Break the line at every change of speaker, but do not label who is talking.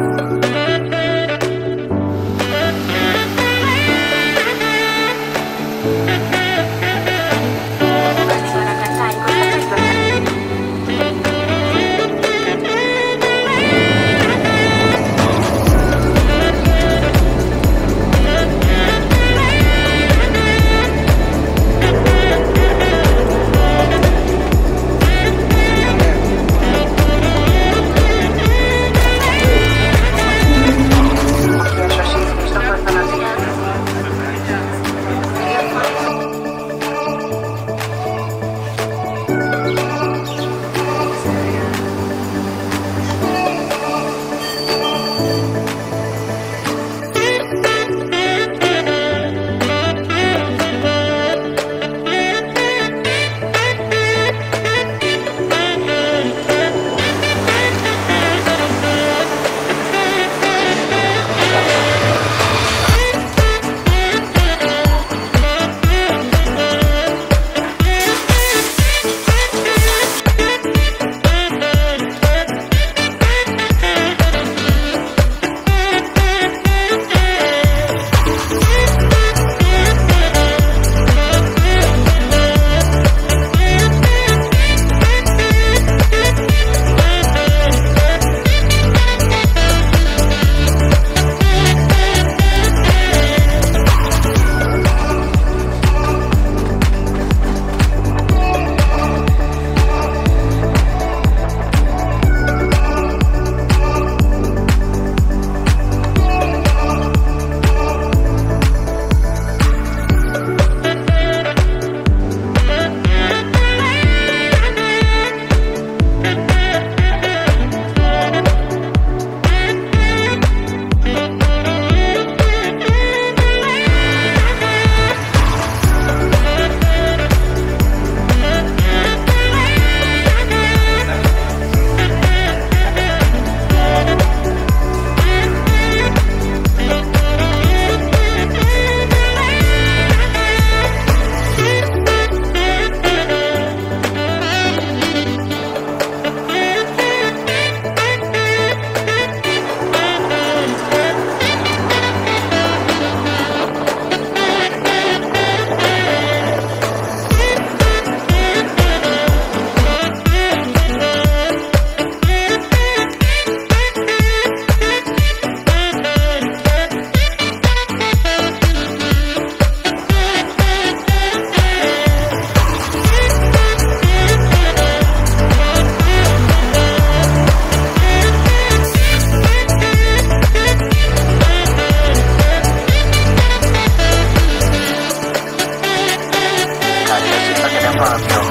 Bye. Insomnia.